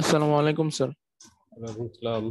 আসসালামু আলাইকুম স্যার ওয়ালাইকুম আসসালাম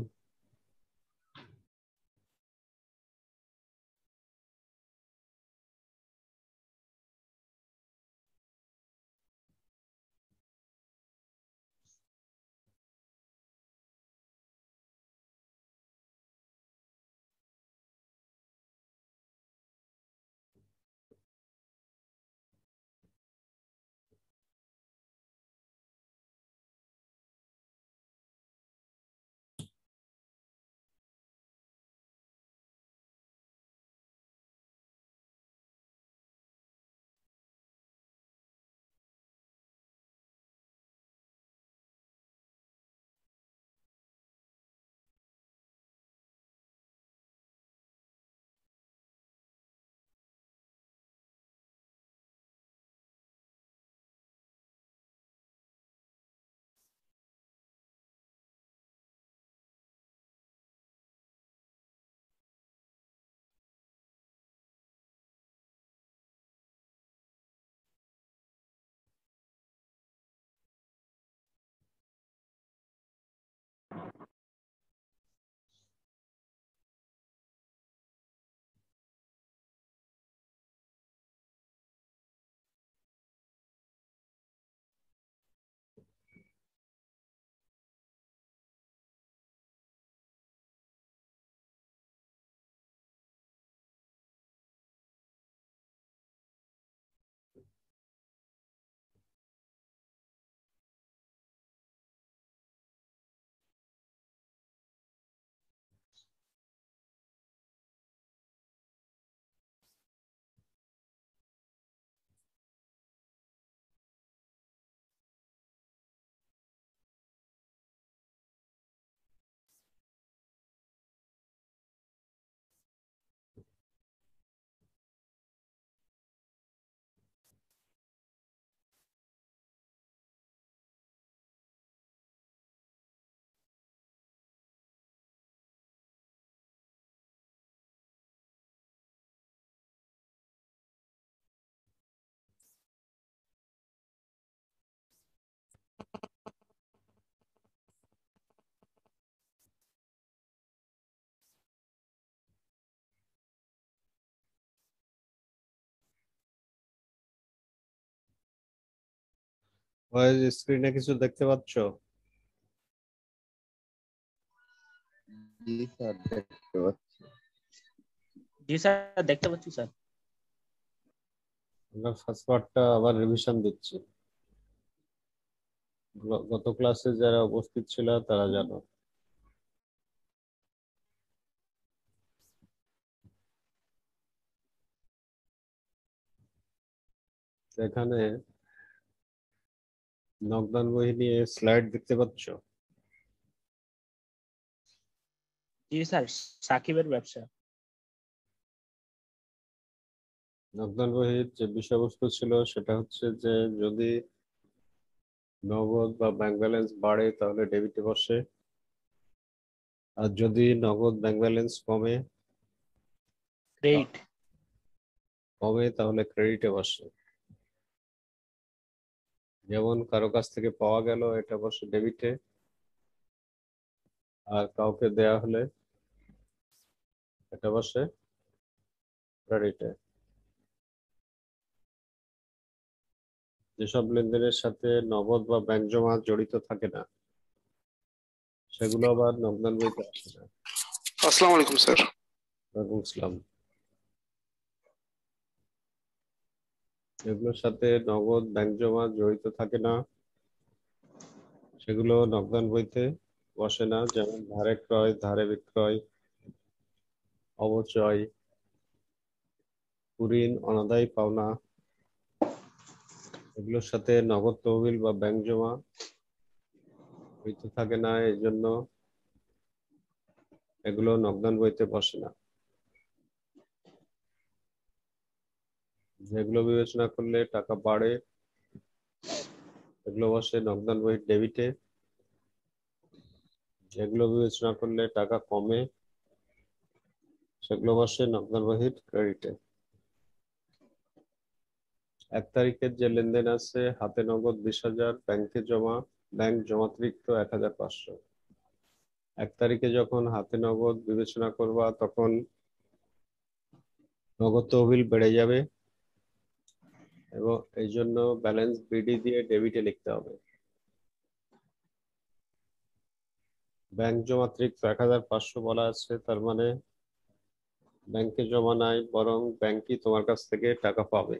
ভয়েস স্ক্রিনে কিছু দেখতে পাচ্ছ? জি স্যার দেখতে পাচ্ছি। জি স্যার দেখতে পাচ্ছি স্যার। আমরা ফার্স্ট পার্টটা আবার রিভিশন দিচ্ছি। গত ক্লাসে যারা উপস্থিত ছিল তারা জানো। এখানে নকদান বই নিয়ে স্লাইড দেখতে পাচ্ছ? জি স্যার সাকিবের ব্যবসা। নকদান বহির যে বিষয়বস্তু ছিল সেটা হচ্ছে যে যদি নগদ বা ব্যাংক ব্যালেন্স বাড়ে তাহলে ডেবিটে বসে। আর যদি নগদ ব্যাংক ব্যালেন্স কমে ক্রেডিট কমে তাহলে ক্রেডিটে বসে। যেমন কারও কাছ থেকে পাওয়া গেল এটা বসে ডেবিটে আর কাউকে দেয়া হলে এটা বসে ক্রেডিটে যেসব লেনদেনের সাথে নগদ বা ব্যাংক জমা জড়িত থাকে না সেগুলো আবার নগদান বইতে আসে না। আসসালামু আলাইকুম স্যার। ওয়ালাইকুম আসসালাম। এগুলোর সাথে নগদ ব্যাংক জমা জড়িত থাকে না। সেগুলো নগদান বইতে বসে না, যেমন ধারে ক্রয়, ধারে বিক্রয়, অবচয় কুঋণ অনাদায়ী পাওনা। এগুলোর সাথে নগদ তহবিল বা ব্যাংক জমা জড়িত থাকে না এই জন্য এগুলো নগদান বইতে বসে না। যেগুলো বিবেচনা করলে টাকা বাড়ে, এগুলো বসে নগদান বইয়ের ডেবিটে। যেগুলো বিবেচনা করলে টাকা কমে, সেগুলো বসে নগদান বহির ক্রেডিটে। এক তারিখের যে লেনদেন আছে, হাতে নগদ বিশ হাজার, ব্যাংকে জমা, ব্যাংক জমাতিরিক্ত এক হাজার পাঁচশো। এক তারিখে যখন হাতে নগদ বিবেচনা করবা, তখন নগদ তহবিল বেড়ে যাবে। এবং এই জন্য ব্যালেন্স বিডি দিয়ে ডেবিটে লিখতে হবে। ব্যাংক জমাতিরিক্ত এক হাজার পাঁচশো বলা আছে, তার মানে ব্যাংকে জমা নাই, বরং ব্যাংকই তোমার কাছ থেকে টাকা পাবে।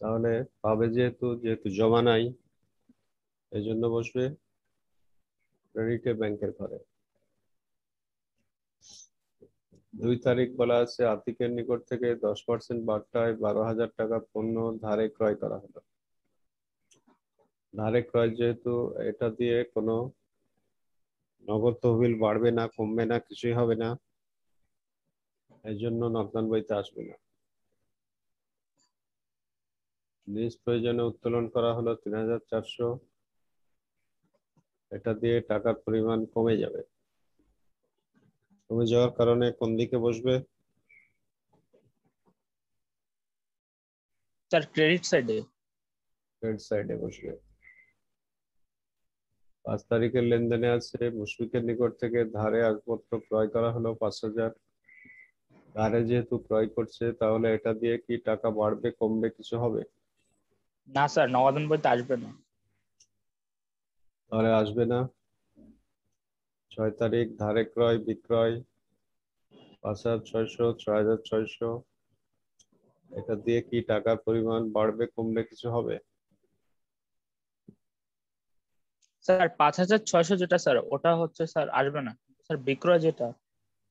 তাহলে পাবে যেহেতু যেহেতু জমা নাই এই জন্য বসবে ক্রেডিটে ব্যাংকের ঘরে। দুই তারিখ বলা আছে, আতিকের নিকট থেকে দশ পার্সেন্ট বার্তায় বারো হাজার টাকা পণ্য ধারে ক্রয় করা হলো। ধারে ক্রয় যেহেতু, এটা দিয়ে কোনো নগদ তহবিল বাড়বে না, কমবে না, কিছুই হবে না। এই জন্য নকদান বইতে আসবে না। নিজ প্রয়োজনে উত্তোলন করা হলো তিন হাজার চারশো। এটা দিয়ে টাকার পরিমাণ কমে যাবে। কমে যাওয়ার কারণে কোন দিকে বসবে? স্যার ক্রেডিট সাইডে ক্রেডিট সাইডে বসবে। পাঁচ তারিখের লেনদেনে আছে মুশফিকের নিকট থেকে ধারে আসপত্র ক্রয় করা হলো পাঁচ হাজার। ধারে যেহেতু ক্রয় করছে তাহলে এটা দিয়ে কি টাকা বাড়বে কমবে কিছু হবে? না স্যার নগদান বইতে আসবে না। তাহলে আসবে না। ছয় তারিখ ধারে ক্রয় বিক্রয় পাঁচ হাজার ছয়শো ছয় হাজার ছয়শো। এটা দিয়ে কি টাকার পরিমাণ বাড়বে কমবে কিছু হবে? স্যার পাঁচ হাজার ছয়শো যেটা স্যার ওটা হচ্ছে স্যার আসবে না। স্যার বিক্রয় যেটা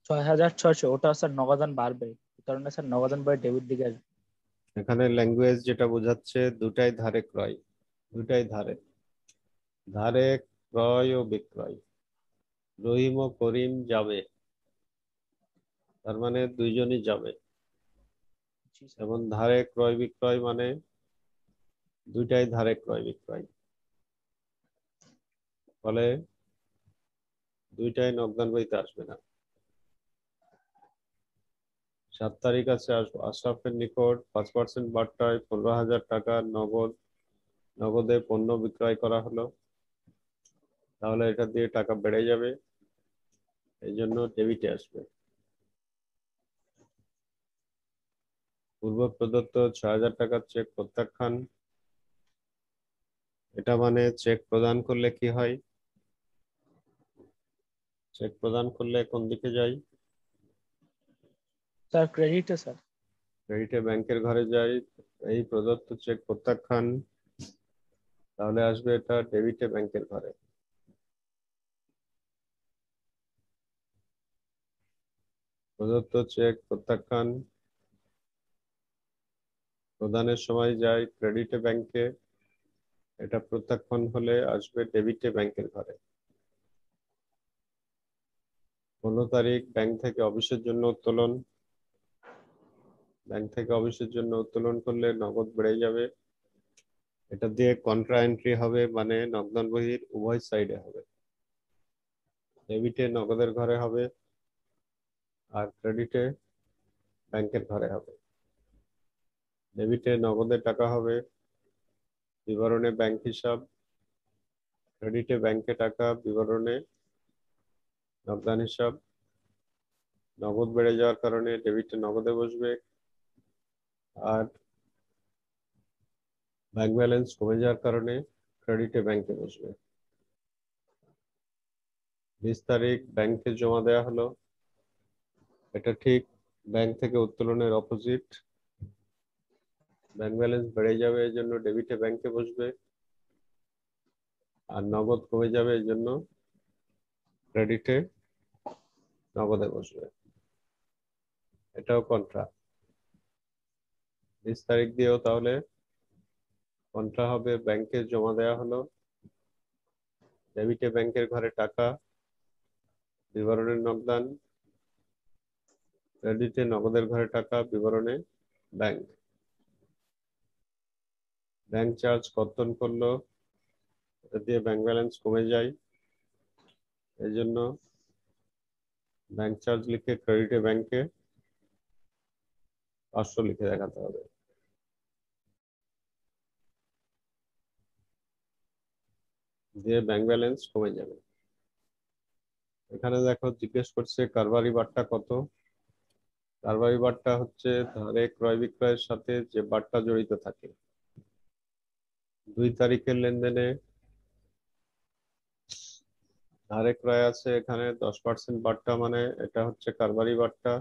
ছয় হাজার ছয়শো ওটা স্যার নগদান বাড়বে। কারণে স্যার নগদান বই ডেবিট দিকে আসবে। এখানে ল্যাঙ্গুয়েজ যেটা বোঝাচ্ছে দুটাই ধারে ক্রয় দুটাই ধারে। ধারে ক্রয় ও বিক্রয়। রহিম ও করিম যাবে। তার মানে দুইজনই যাবে। এবং ধারে ক্রয় বিক্রয় মানে দুইটাই ধারে ক্রয় বিক্রয়। ফলে দুইটাই নকদান বইতে আসবে না। সাত তারিখ আছে আশ- আশরাফের নিকট পাঁচ পার্সেন্ট বার্তায় পনেরো হাজার টাকা নগদ নগদে পণ্য বিক্রয় করা হলো। তাহলে এটা দিয়ে টাকা বেড়ে যাবে। এই জন্য ডেবিটে আসবে। পূর্ব প্রদত্ত ছয় হাজার টাকার চেক প্রত্যাখ্যান। এটা মানে চেক প্রদান করলে কি হয়? চেক প্রদান করলে কোন দিকে যাই? স্যার ক্রেডিটে স্যার। ক্রেডিটে ব্যাংকের ঘরে যাই এই প্রদত্ত চেক প্রত্যাখ্যান। তাহলে আসবে এটা ডেবিটে ব্যাংকের ঘরে। প্রদত্ত চেক প্রত্যাখ্যান প্রদানের সময় যাই ক্রেডিটে ব্যাংকে। এটা প্রত্যাখ্যান হলে আসবে ডেবিটে ব্যাংকের ঘরে। পনেরো তারিখ, ব্যাংক থেকে অফিসের জন্য উত্তোলন। ব্যাংক থেকে অফিসের জন্য উত্তোলন করলে নগদ বেড়ে যাবে। এটা দিয়ে কন্ট্রা এন্ট্রি হবে মানে নগদান বহির উভয় সাইডে হবে। ডেবিটে নগদের ঘরে হবে। আর ক্রেডিটে ব্যাংকের ঘরে হবে। ডেবিটে নগদের টাকা হবে, বিবরণে ব্যাংক হিসাব ক্রেডিটে ব্যাংকে টাকা, বিবরণে নগদান হিসাব। নগদ বেড়ে যাওয়ার কারণে ডেবিটে নগদে বসবে আর ব্যাংক ব্যালেন্স কমে যাওয়ার কারণে ক্রেডিটে ব্যাংকে বসবে। বিশ তারিখ ব্যাংকে জমা দেওয়া হলো। এটা ঠিক ব্যাংক থেকে উত্তোলনের অপোজিট ব্যাংক ব্যালেন্স বেড়ে যাবে এই জন্য ডেবিটে ব্যাংকে বসবে। আর নগদ কমে যাবে এই জন্য ক্রেডিটে নগদে বসবে। এটাও কন্ট্রা বিশ তারিখ দিয়েও তাহলে কন্ট্রা হবে ব্যাংকে জমা দেওয়া হলো। ডেবিটে ব্যাংকের ঘরে টাকা, বিবরণের নগদান ক্রেডিটে নগদের ঘরে টাকা বিবরণে ব্যাংক ব্যাংক চার্জ কর্তন করল, এটা দিয়ে ব্যাংক ব্যালেন্স কমে যায়। এই জন্য ব্যাংক চার্জ লিখে ক্রেডিটে ব্যাংকে পাঁচশো লিখে দেখাতে হবে। দিয়ে ব্যাংক ব্যালেন্স কমে যাবে। এখানে দেখো জিজ্ঞেস করছে, কারবারি বারটা কত? কারবারি বারটা হচ্ছে ধারে ক্রয় বিক্রয়ের সাথে যে বারটা জড়িত থাকে। দুই তারিখের লেনদেনে ধারে ক্রয় আছে এখানে দশ পার্সেন্ট বারটা মানে এটা হচ্ছে কারবারি বারটা।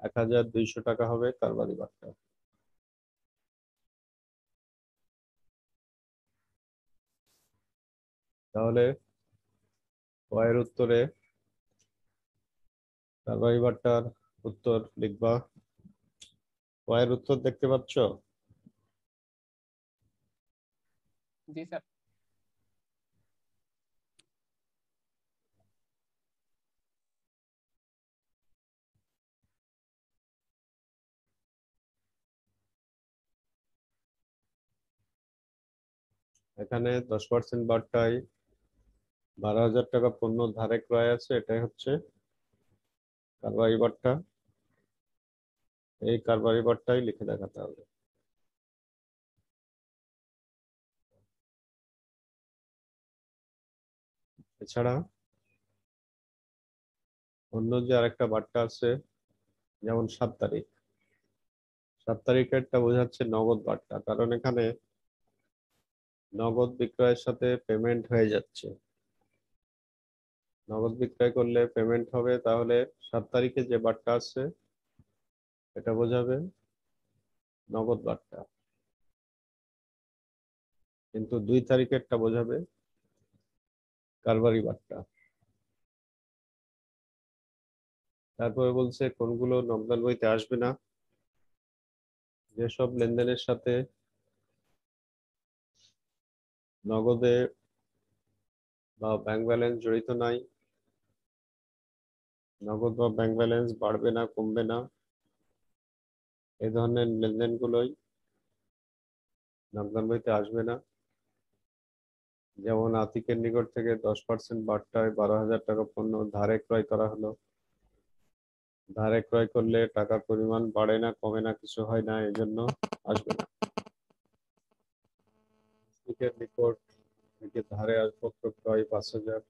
এক হাজার দুইশো টাকা হবে কারবারি বারটা। তাহলে কয়ের উত্তরে কারবারি বারটার উত্তর লিখবা। কয়ের উত্তর দেখতে পাচ্ছ? জি স্যার। এখানে দশ পার্সেন্ট বারটাই বারো হাজার টাকা পণ্য ধারে ক্রয় আছে এটাই হচ্ছে কারবারি বারটা এই কারবারি বারটাই লিখে দেখাতে হবে। এছাড়া অন্য যে আরেকটা বারটা আছে, যেমন সাত তারিখ। সাত তারিখেরটা বোঝাচ্ছে নগদ বারটা, কারণ এখানে নগদ বিক্রয়ের সাথে পেমেন্ট হয়ে যাচ্ছে। নগদ বিক্রয় করলে পেমেন্ট হবে, তাহলে সাত তারিখে যে বারটা আছে এটা বোঝাবে নগদ বারটা। কিন্তু দুই তারিখেরটা বোঝাবে কারবারি বারটা। তারপরে বলছে, কোনগুলো নকদান বইতে আসবে না। যেসব লেনদেনের সাথে নগদে বা ব্যাংক ব্যালেন্স জড়িত নাই নগদ বা ব্যাংক ব্যালেন্স বাড়বে না, কমবে না এ ধরনের লেনদেনগুলোই নকদান বইতে আসবে না। যেমন আতিকের নিকট থেকে দশ পার্সেন্ট বার্তায় বারো হাজার টাকা পণ্য ধারে ক্রয় করা হলো। ধারে ক্রয় করলে টাকার পরিমাণ বাড়ে না, কমে না, কিছু হয় না, এই জন্য আসবে না। আতিকের নিকট থেকে ধারে আসপত্র ক্রয় পাঁচ হাজার।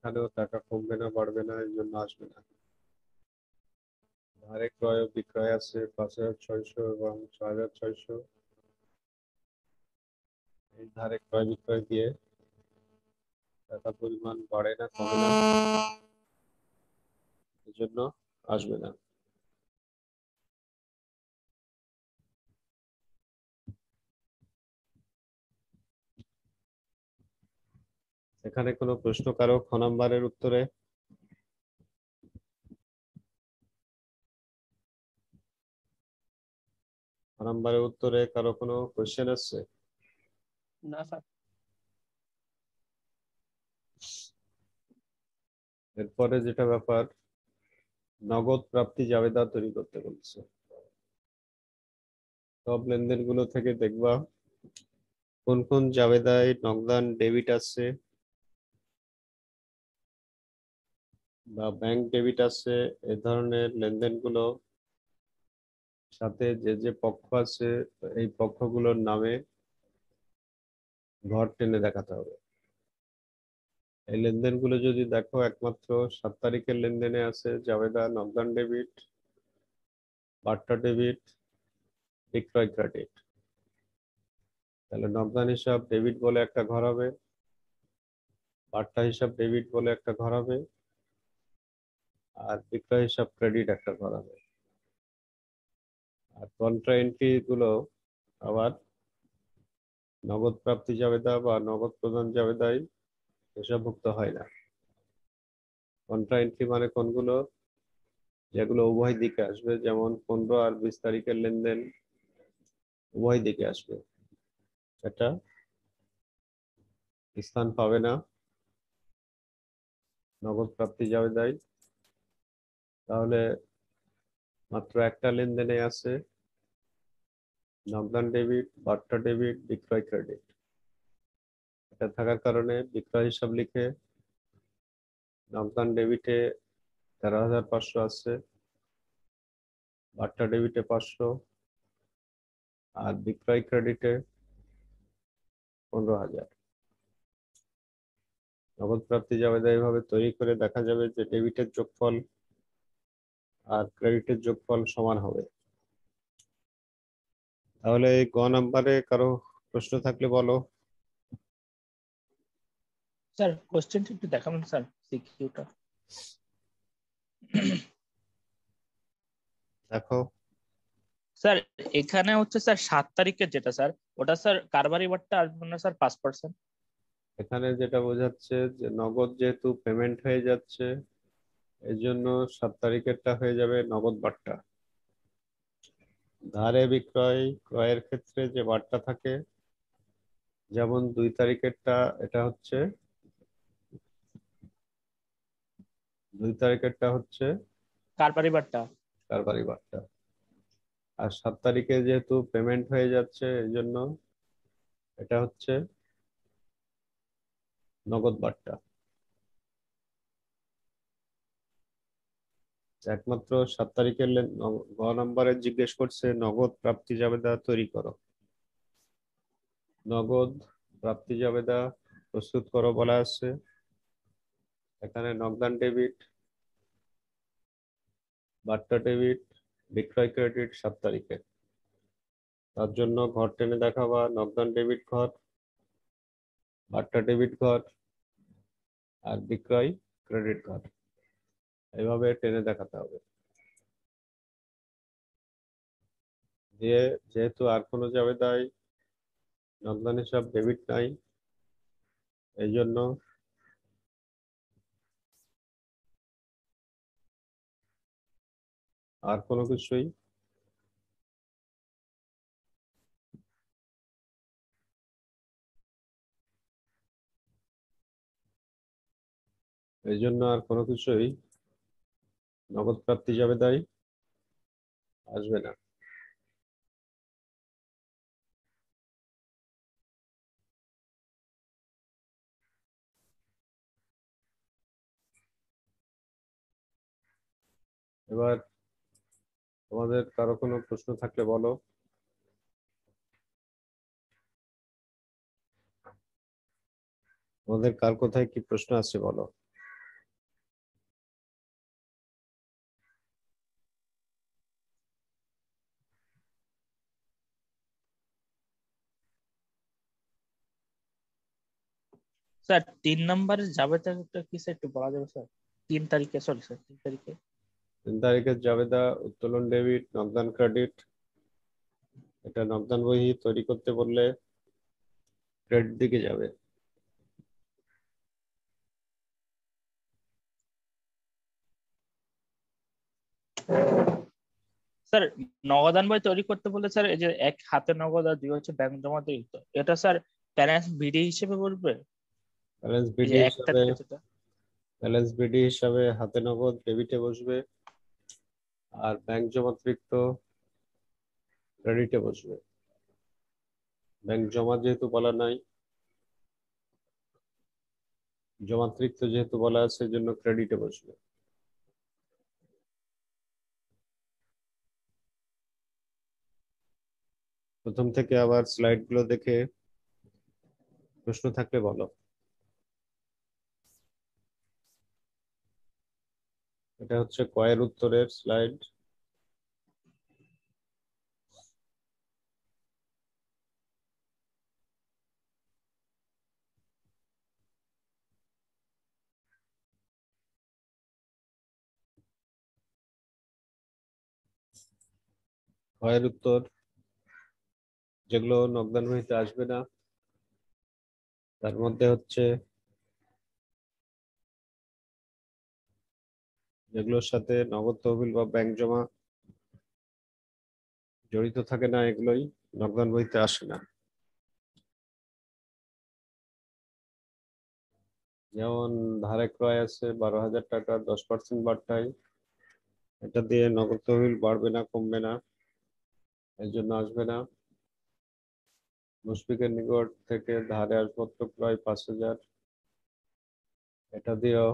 এখানেও টাকা কমবে না, বাড়বে না এই জন্য আসবে না। ধারে ক্রয় বিক্রয় আছে পাঁচ হাজার ছয়শো এবং ছয় হাজার ছয়শো। এই ধারে ক্রয় বিক্রয় দিয়ে টাকা পরিমাণ বাড়ে না, কমে না এজন্য আসবে না। এখানে কোনো প্রশ্ন কারও খ নাম্বারের উত্তরে নাম্বারের উত্তরে কারও কোনো কোশ্চেন আছে? না স্যার এরপরে যেটা ব্যাপার নগদ প্রাপ্তি জাবেদা তৈরি করতে বলছে। সব লেনদেনগুলো থেকে দেখবা কোন কোন জাবেদায় নগদান ডেবিট আছে বা ব্যাংক ডেবিট আছে, এ ধরনের লেনদেনগুলো সাথে যে যে পক্ষ আছে, এই পক্ষগুলোর নামে ঘর টেনে দেখাতে হবে। এই লেনদেনগুলো যদি দেখো, একমাত্র সাত তারিখের লেনদেনে আছে জাবেদা নগদান ডেবিট বার্তা ডেবিট বিক্রয় ক্রেডিট তাহলে নগদান হিসাব ডেবিট বলে একটা ঘর হবে বার্তা হিসাব ডেবিট বলে একটা ঘর হবে। আর বিক্রয় হিসাব ক্রেডিট একটা করা হবে আর কন্ট্রা এন্ট্রি গুলো আবার নগদ প্রাপ্তি জাবেদা বা নগদ প্রদান জাবেদায় হিসাবভুক্ত হয় না। কন্ট্রা এন্ট্রি মানে কোনগুলো? যেগুলো উভয় দিকে আসবে, যেমন পনেরো আর বিশ তারিখের লেনদেন উভয় দিকে আসবে। এটা স্থান পাবে না। নগদ প্রাপ্তি যাবে তাহলে মাত্র একটা লেনদেনে আছে নগদান ডেবিট বার্তা ডেবিট, বিক্রয় ক্রেডিট। এটা থাকার কারণে বিক্রয় হিসাব লিখে নগদান ডেবিটে তেরো হাজার পাঁচশো আছে বার্তা ডেবিটে পাঁচশো, আর বিক্রয় ক্রেডিটে পনেরো হাজার। নগদ প্রাপ্তি জাবেদা এইভাবে তৈরি করে দেখা যাবে যে ডেবিটের যোগফল আর ক্রেডিটের যোগফল সমান হবে। তাহলে এই গ নাম্বারে কারও প্রশ্ন থাকলে বলো। স্যার কোশ্চেনটা একটু দেখাবেন স্যার সিকিউটা দেখো। স্যার এখানে হচ্ছে স্যার সাত তারিখের যেটা স্যার ওটা স্যার কারবারি বারটা আসবে না স্যার? পাঁচ পার্সেন্ট এখানে যেটা বোঝাচ্ছে যে নগদ যেহেতু পেমেন্ট হয়ে যাচ্ছে এই জন্য সাত তারিখেরটা হয়ে যাবে নগদ বারটা। ধারে বিক্রয় ক্রয়ের ক্ষেত্রে যে বারটা থাকে যেমন দুই তারিখেরটা এটা হচ্ছে দুই তারিখেরটা হচ্ছে কারবারি বারটা। কারবারি বারটা। আর সাত তারিখে যেহেতু পেমেন্ট হয়ে যাচ্ছে এই জন্য এটা হচ্ছে নগদ বারটা। একমাত্র সাত তারিখের গ নম্বরে জিজ্ঞেস করছে, নগদ প্রাপ্তি জাবেদা তৈরি করো। নগদ প্রাপ্তি জাবেদা প্রস্তুত করো বলা আছে। এখানে নগদান ডেবিট বার্তা ডেবিট বিক্রয় ক্রেডিট সাত তারিখে। তার জন্য ঘর টেনে দেখাবা নগদান ডেবিট ঘর বার্তা ডেবিট ঘর আর বিক্রয় ক্রেডিট ঘর। এভাবে টেনে দেখাতে হবে। দিয়ে যেহেতু আর কোনো যাবে জাবেদায় নগদান হিসাব ডেবিট নাই, এই জন্য আর কোনো কিছুই এই জন্য আর কোনো কিছুই নগদ প্রাপ্তি যাবে তাই? আসবে না। এবার তোমাদের কারও কোনো প্রশ্ন থাকলে বলো। তোমাদের কার কোথায় কি প্রশ্ন আছে বলো। স্যার তিন নম্বরে তারিখটা কি স্যার একটু বলা যাবে স্যার তিন তারিখে সরি স্যার তিন তারিখে। তিন তারিখের জাবেদা উত্তোলন ডেবিট নগদান ক্রেডিট এটা নগদান বহি তৈরি করতে বললে ক্রেডিট দিকে যাবে। স্যার নগদান বই তৈরি করতে বলে স্যার এই যে এক হাতে নগদ আর দুই হচ্ছে ব্যাংক জমা দিয়ে দিতে। এটা স্যার ব্যালেন্স বিডি হিসেবে বলবে? ব্যালেন্স এই বিডি যে এক হিসাবে তারিখে ব্যালেন্স বিডি হিসাবে হাতে নগদ ডেবিটে বসবে। আর ব্যাংক জমাতিরিক্ত ক্রেডিটে বসবে। ব্যাংক জমা যেহেতু বলা নাই জমাতিরিক্ত যেহেতু বলা আছে জন্য ক্রেডিটে বসবে। প্রথম থেকে আবার স্লাইডগুলো দেখে প্রশ্ন থাকলে বলো। এটা হচ্ছে কয়ের উত্তরের স্লাইড কয়ের উত্তর, যেগুলো নগদান বহিতে আসবে না, তার মধ্যে হচ্ছে যেগুলোর সাথে নগদ তহবিল বা ব্যাংক জমা জড়িত থাকে না, এগুলোই নগদান বইতে আসে না। যেমন ধারে ক্রয় আছে বারো হাজার টাকা, দশ পার্সেন্ট বাড়টাই এটা দিয়ে নগদ তহবিল বাড়বে না, কমবে না, এর জন্য আসবে না। মুশফিকের নিকট থেকে ধারে আসপত্র ক্রয় পাঁচ হাজার। এটা দিয়েও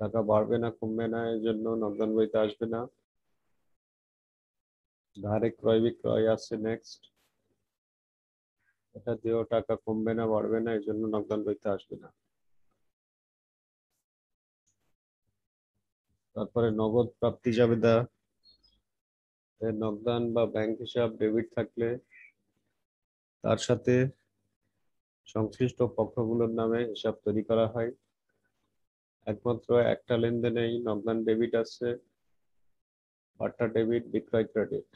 টাকা বাড়বে না, কমবে না এই জন্য নগদান বইতে আসবে না। ধারে ক্রয় বিক্রয় আছে নেক্সট এটা দিয়েও টাকা কমবে না, বাড়বে না এই জন্য নগদান বইতে আসবে না। তারপরে নগদ প্রাপ্তি জাবেদা। নগদান বা ব্যাংক হিসাব ডেবিট থাকলে তার সাথে সংশ্লিষ্ট পক্ষগুলোর নামে হিসাব তৈরি করা হয়। একমাত্র একটা লেনদেনেই নগদান ডেবিট আছে বার্তা ডেবিট, বিক্রয় ক্রেডিট।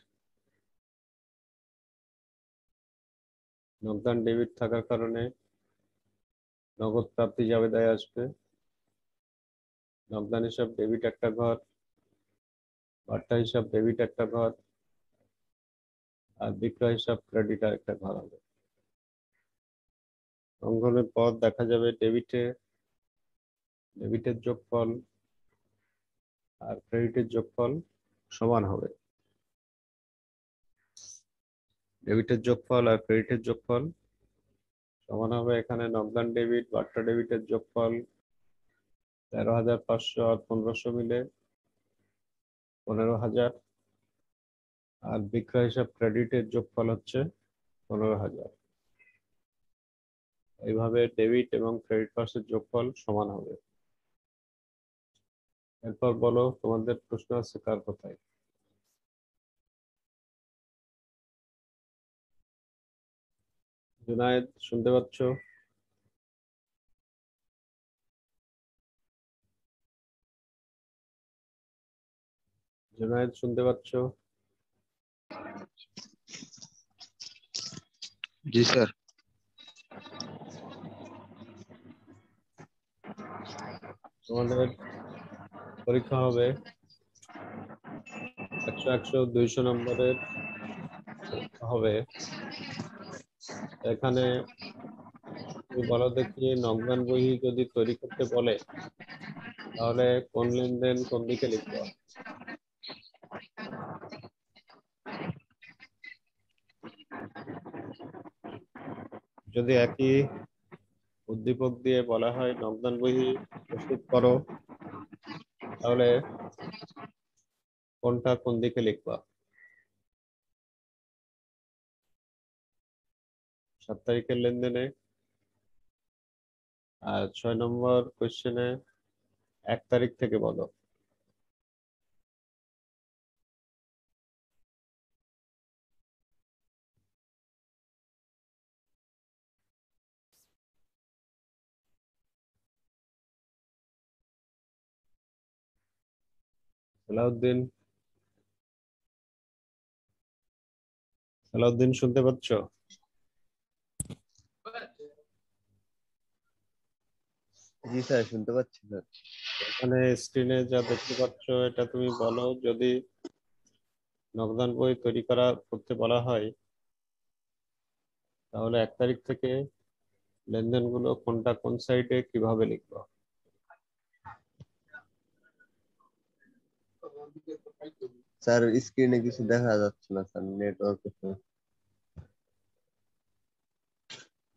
নগদান ডেবিট থাকার কারণে নগদ প্রাপ্তি জাবেদায় আসবে। নগদান হিসাব ডেবিট একটা ঘর বার্তা হিসাব ডেবিট একটা ঘর, আর বিক্রয় হিসাব ক্রেডিট আর একটা ঘর হবে। অঙ্কনের পর দেখা যাবে ডেবিটে ডেবিটের যোগফল আর ক্রেডিটের যোগফল সমান হবে। ডেবিটের যোগফল আর ক্রেডিটের যোগফল সমান হবে এখানে নগদান ডেবিট বার্তা ডেবিটের যোগফল তেরো হাজার পাঁচশো আর পনেরোশো মিলে পনেরো হাজার। আর বিক্রয় হিসাব ক্রেডিটের যোগফল হচ্ছে পনেরো হাজার। এইভাবে ডেবিট এবং ক্রেডিট পার্সের যোগফল সমান হবে। এরপর বলো তোমাদের প্রশ্ন আছে কার কোথায়? জুনায়েদ শুনতে পাচ্ছ? জুনায়েদ শুনতে পাচ্ছ? জি স্যার। তোমাদের পরীক্ষা হবে। একশো একশো দুইশো নম্বরের হবে। এখানে বলো দেখি নগদান বই যদি তৈরি করতে বলে, তাহলে কোন লেনদেন কোন দিকে লিখতে যদি একই উদ্দীপক দিয়ে বলা হয় নগদান বহি প্রস্তুত করো। তাহলে কোনটা কোন দিকে লিখবা? সাত তারিখের লেনদেনে। আর ছয় নম্বর কোয়েশ্চেনে এক তারিখ থেকে বলো। সালাউদ্দিন। সালাউদ্দিন শুনতে পাচ্ছ? জি স্যার শুনতে পাচ্ছি স্যার। এখানে স্ক্রিনে যা দেখতে পাচ্ছ এটা তুমি বলো যদি নগদান বই তৈরি করা করতে বলা হয় তাহলে এক তারিখ থেকে লেনদেনগুলো কোনটা কোন সাইডে কীভাবে লিখব? স্যার স্ক্রিনে কিছু দেখা যাচ্ছে না স্যার নেটওয়ার্ক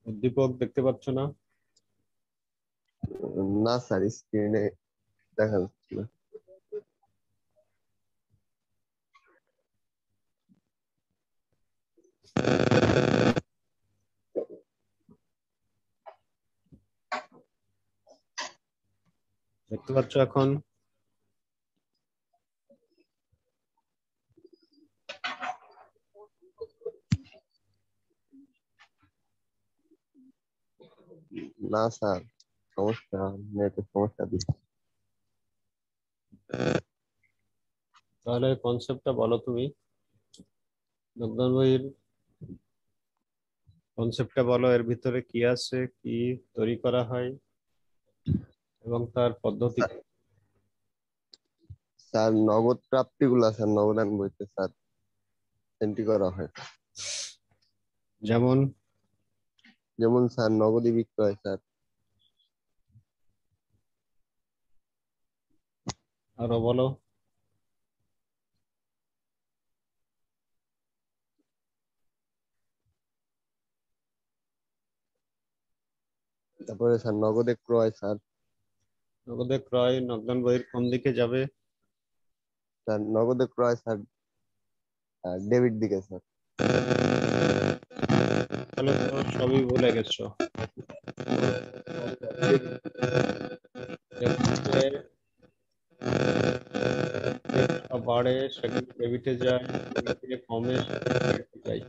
উদ্দীপক দেখতে পাচ্ছ না? না স্যার স্ক্রিনে দেখা যাচ্ছে না। দেখতে পাচ্ছ এখন? না স্যার সমস্যা নেটের সমস্যা দিচ্ছে তাহলে কনসেপ্টটা বলো তুমি নগদান বইয়ের কনসেপ্টটা বলো এর ভিতরে কি আছে কি তৈরি করা হয় এবং তার পদ্ধতি স্যার নগদ প্রাপ্তিগুলো স্যার নগদান বইতে স্যার এন্ট্রি করা হয় যেমন যেমন স্যার নগদী বিক্রয় স্যার আরও বলো। তারপরে স্যার নগদে ক্রয় স্যার। নগদে ক্রয় নগদান বইয়ের কোন দিকে যাবে? স্যার নগদে ক্রয় স্যার ডেবিট দিকে স্যার। তাহলে তো সবই ভুলে গেছো। যেটা বাড়ে সেটা ডেবিটে যায় যেটা থেকে কমে সেটা ক্রেডিটে যায়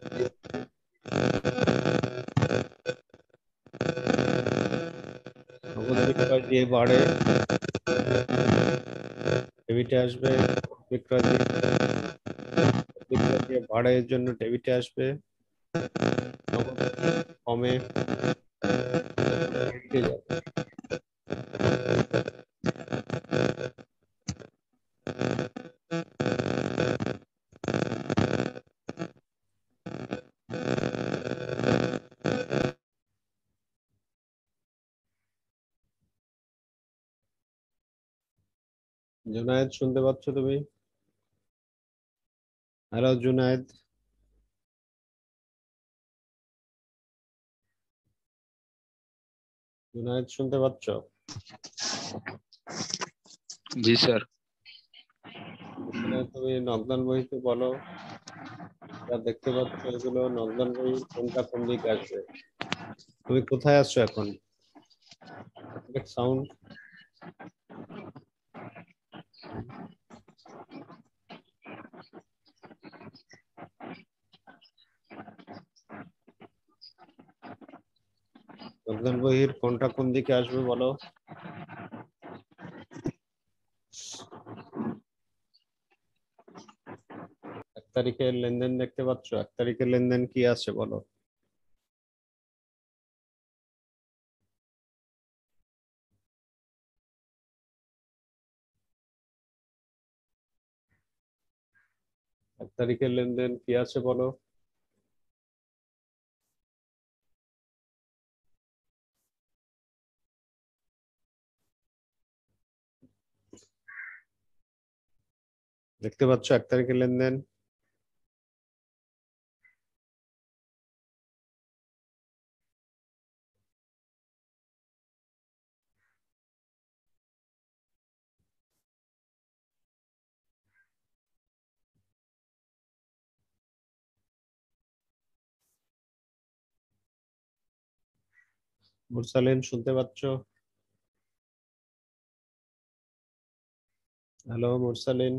নগদ বিক্রয় দিয়ে বাড়ে ডেবিটে আসবে বিক্রয় দিয়ে বিক্রয় দিয়ে বাড়ে এর জন্য ডেবিটে আসবে নগদ কমে ক্রেডিটে যাবে জুনায়েদ শুনতে পাচ্ছ তুমি? হ্যালো জুনায়েদ জুনায়েদ শুনতে পাচ্ছ? জি স্যার। তুমি নকদান বইতে বলো। যা দেখতে পাচ্ছ এগুলো নকদান বই কোনটা কোন দিকে আসবে তুমি কোথায় আছো এখন? সাউন্ড বহির কোনটা কোন দিকে আসবে বলো? এক তারিখের লেনদেন দেখতে পাচ্ছ? এক তারিখের লেনদেন কি আছে বলো? এক তারিখের লেনদেন কি আছে বলো? দেখতে পাচ্ছ এক তারিখের লেনদেন। মুরসালিন শুনতে পাচ্ছ? হ্যালো মুরসালিন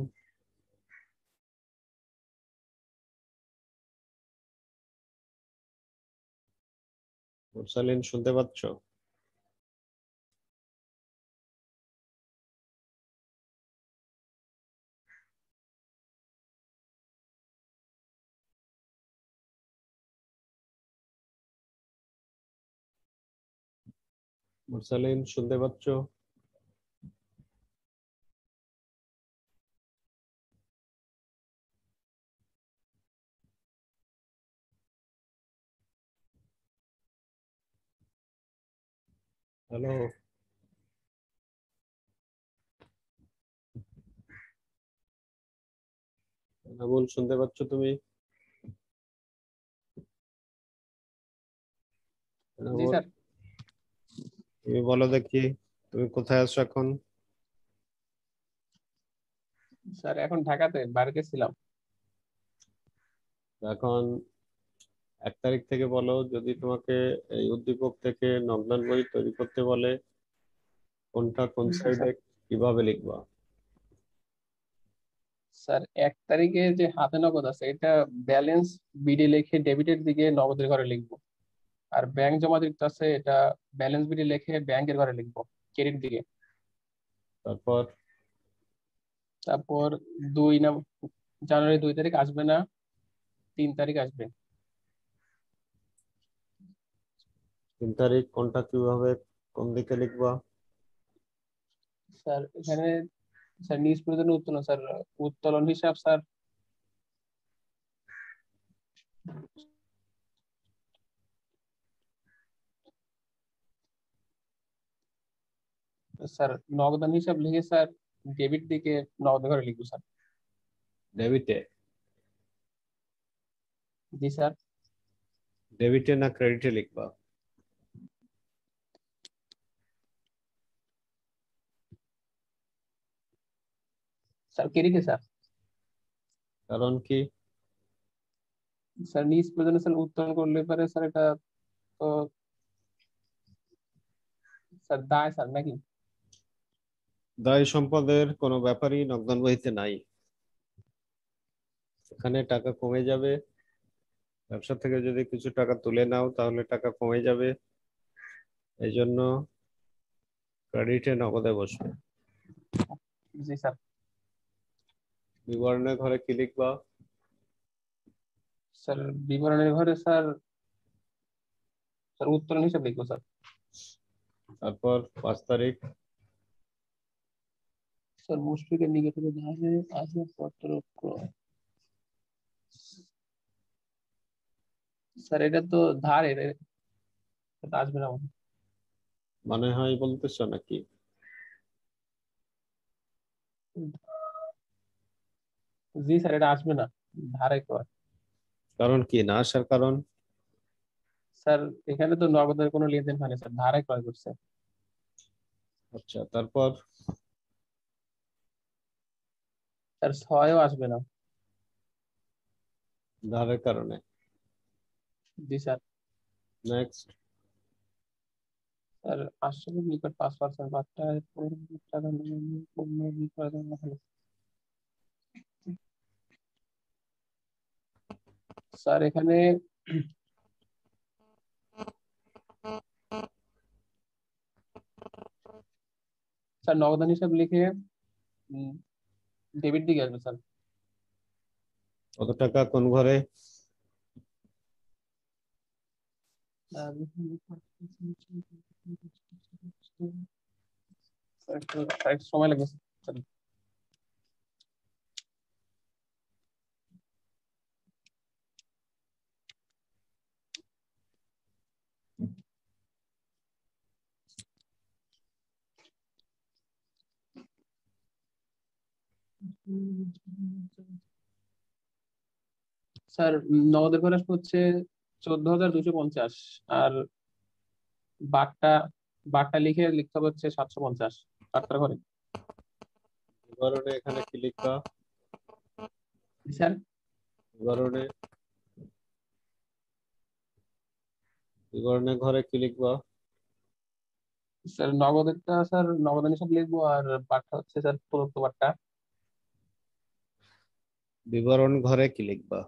মুরসালিন শুনতে পাচ্ছ? মুরসালিন শুনতে পাচ্ছ? হ্যালো আবুল শুনতে পাচ্ছ তুমি? জি আবুল, স্যার। তুমি বলো দেখি তুমি কোথায় আছো এখন? স্যার এখন ঢাকাতে বাড়িতে ছিলাম এখন এক তারিখ থেকে বলো যদি তোমাকে এই উদ্দীপক থেকে নকদান বই তৈরি করতে বলে কোনটা কোন সাইডে কীভাবে লিখবা? স্যার এক তারিখে যে হাতে নগদ আছে এটা ব্যালেন্স বিডি লিখে ডেবিটের দিকে নগদের ঘরে লিখব। আর ব্যাংক জমা দিতে আছে এটা ব্যালেন্স বিডি লিখে ব্যাংকের ঘরে লিখব ক্রেডিট দিকে তারপর? তারপর দুই না জানুয়ারি দুই তারিখ আসবে না তিন তারিখ আসবে। তিন তারিখ কোনটা কীভাবে কোন দিকে লিখবা? স্যার এখানে স্যার নিজ প্রয়োজনীয় উত্তোলন স্যার উত্তোলন হিসাব স্যার। স্যার নগদান হিসাব লিখে স্যার ডেবিট দিকে নগদ ঘরে লিখব স্যার। ডেবিটে জি স্যার। ডেবিটে না ক্রেডিটে লিখবা? স্যার ক্রেডিটে স্যার কারণ কি স্যার নিজ প্রয়োজনে স্যার উত্তোলন করলে পারে স্যার এটা তো স্যার দায় স্যার নাকি দায় সম্পদের কোনো ব্যাপারই নগদান বহিতে নাই এখানে টাকা কমে যাবে ব্যবসা থেকে যদি কিছু টাকা তুলে নাও তাহলে টাকা কমে যাবে এই জন্য ক্রেডিটে নগদে বসবে জি স্যার বিবরণের ঘরে কি লিখবা? স্যার বিবরণের ঘরে স্যার স্যার উত্তরণ হিসাব লিখব স্যার। তারপর পাঁচ তারিখ? স্যার মুশফিকের নিকটে ধারে আসবাবপত্র ক্রয়। স্যার এটা তো ধার এটা এটা আসবে না মনে হয়। মানে হয় বলতেছো নাকি? জি স্যার এটা আসবে না ধারে ক্রয় কারণ কি না আসার কারণ স্যার এখানে তো নগদের কোনো লেনদেন হয়নি স্যার ধারে ক্রয় করছে আচ্ছা তারপর স্যার ছয়ও আসবে না ধারের কারণে জি স্যার নেক্সট স্যার আসলে নিকট পাঁচ পার্সেন্ট বার্তায় টাকা নিয়ে পণ্য বিক্রয় করা হলো স্যার এখানে স্যার নগদান হিসাব লিখে ডেবিট দিকে আসবে স্যার। কত টাকা কোন ঘরে? স্যার একটু স্যার একটু সময় লাগবে স্যার। স্যার নগদের খরচ হচ্ছে চোদ্দ হাজার দুশো পঞ্চাশ আর বাটটা বাটটা লিখে লিখতে হবে হচ্ছে সাতশো পঞ্চাশ। বাটটার ঘরে। বিবরণে এখানে কি লিখবা স্যার। বিবরণে বিবরণে ঘরে কি লিখবা? স্যার নগদেরটা স্যার নগদান হিসাব লিখব আর বাটটা হচ্ছে স্যার প্রদত্ত বাটটা বিবরণ ঘরে কি লিখবা?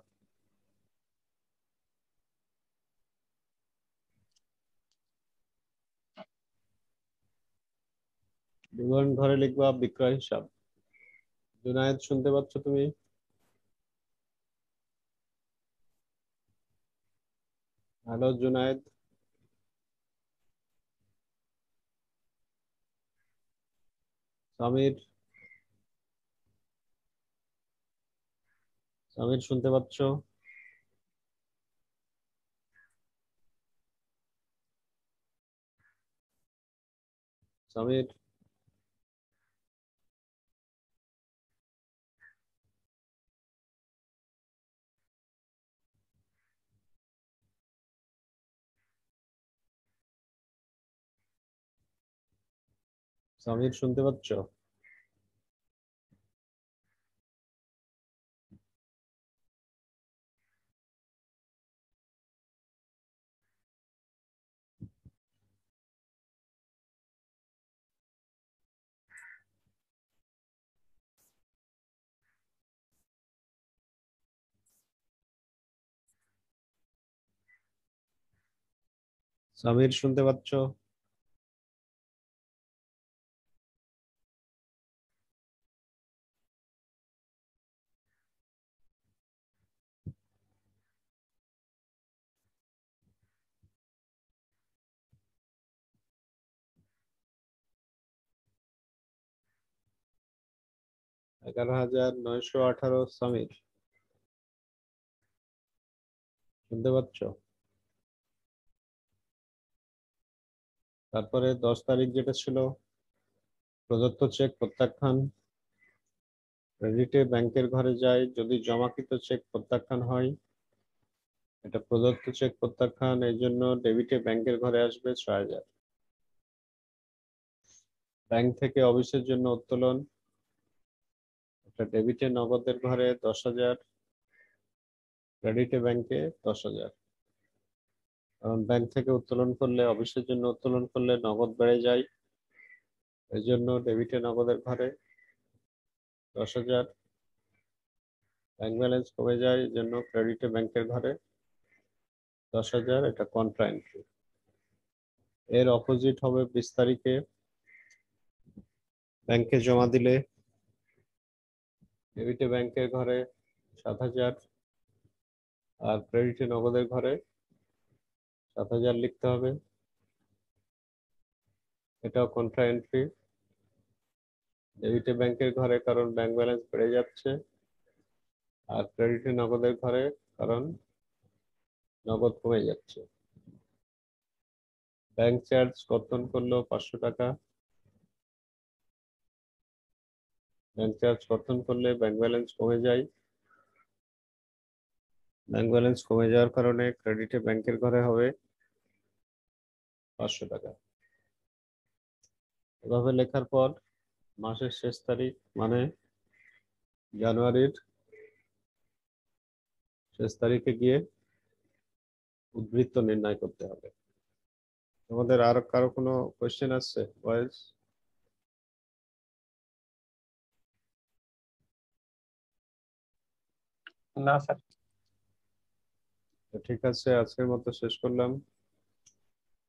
বিবরণ ঘরে লিখবা বিক্রয় হিসাব। জুনায়েদ, শুনতে পাচ্ছ তুমি? হ্যালো, জুনায়েদ। সামির সামির শুনতে পাচ্ছ সামির সামির শুনতে পাচ্ছ সামির শুনতে পাচ্ছ? এগারো হাজার নয়শো আঠারো সামির। শুনতে পাচ্ছ? তারপরে দশ তারিখ যেটা ছিল, প্রদত্ত চেক প্রত্যাখ্যান। ক্রেডিটে ব্যাংকের ঘরে যায়, যদি জমাকৃত চেক প্রত্যাখ্যান হয়, এটা প্রদত্ত চেক প্রত্যাখ্যান, এই জন্য ডেবিটে ব্যাংকের ঘরে আসবে ছয় হাজার। ব্যাংক থেকে অফিসের জন্য উত্তোলন এটা ডেবিটে নগদের ঘরে দশ হাজার ক্রেডিটে ব্যাংকে দশ হাজার। কারণ ব্যাংক থেকে উত্তোলন করলে, অফিসের জন্য উত্তোলন করলে নগদ বেড়ে যায়। এই জন্য ডেবিটে নগদের ঘরে দশ হাজার। ব্যাংক ব্যালেন্স কমে যায়, এই জন্য ক্রেডিটে ব্যাংকের ঘরে দশ হাজার, এটা কন্ট্রা এন্ট্রি এর অপোজিট হবে বিশ তারিখে ব্যাংকে জমা দিলে। ডেবিটে ব্যাংকের ঘরে সাত হাজার আর ক্রেডিটে নগদের ঘরে সাত হাজার লিখতে হবে। এটাও কন্ট্রা এন্ট্রি ডেবিটে ব্যাংকের ঘরে কারণ ব্যাংক ব্যালেন্স বেড়ে যাচ্ছে। আর ক্রেডিটে নগদের ঘরে কারণ নগদ কমে যাচ্ছে। ব্যাংক চার্জ কর্তন করল পাঁচশো টাকা। ব্যাংক চার্জ কর্তন করলে ব্যাংক ব্যালেন্স কমে যায়। ব্যাংক ব্যালেন্স কমে যাওয়ার কারণে ক্রেডিটে ব্যাংকের ঘরে হবে পাঁচশো টাকা। এভাবে লেখার পর মাসের শেষ তারিখ মানে জানুয়ারির শেষ তারিখে গিয়ে উদ্বৃত্ত নির্ণয় করতে হবে। তোমাদের আর কারও কোনো কোয়েশ্চেন আসছে বয়েস না স্যার ঠিক আছে আজকের মতো শেষ করলাম।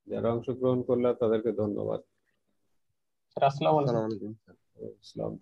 যারা অংশগ্রহণ করলা তাদেরকে ধন্যবাদ। আসসালামু আলাইকুম। আসসালামু আলাইকুম আসসালাম।